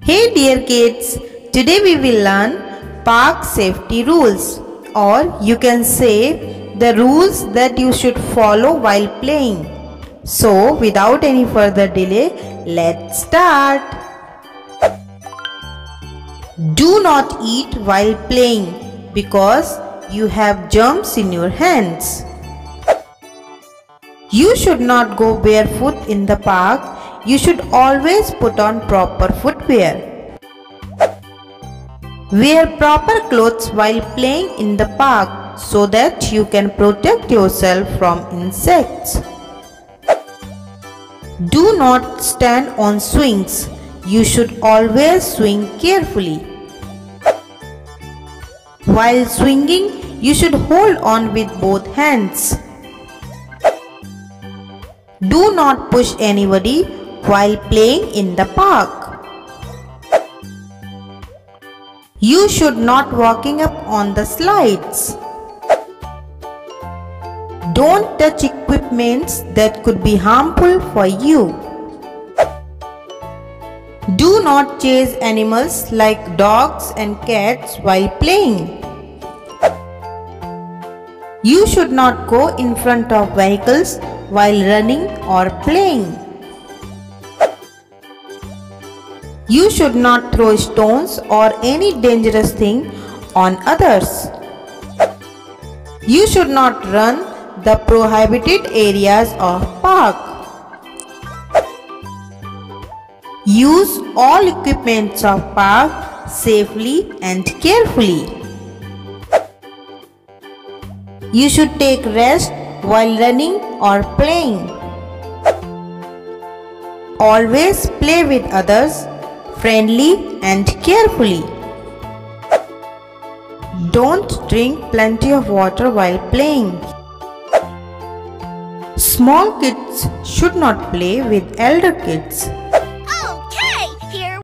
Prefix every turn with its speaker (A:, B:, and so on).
A: Hey dear kids, today we will learn park safety rules or you can say the rules that you should follow while playing. So without any further delay, let's start. Do not eat while playing because you have germs in your hands. You should not go barefoot in the park. You should always put on proper footwear. Wear proper clothes while playing in the park so that you can protect yourself from insects. Do not stand on swings. You should always swing carefully. While swinging, you should hold on with both hands. Do not push anybody while playing in the park. You should not walking up on the slides. Don't touch equipments that could be harmful for you. Do not chase animals like dogs and cats while playing. You should not go in front of vehicles while running or playing. You should not throw stones or any dangerous thing on others. You should not run the prohibited areas of park. Use all equipments of park safely and carefully. You should take rest while running or playing. Always play with others friendly and carefully. Don't drink plenty of water while playing. Small kids should not play with elder kids.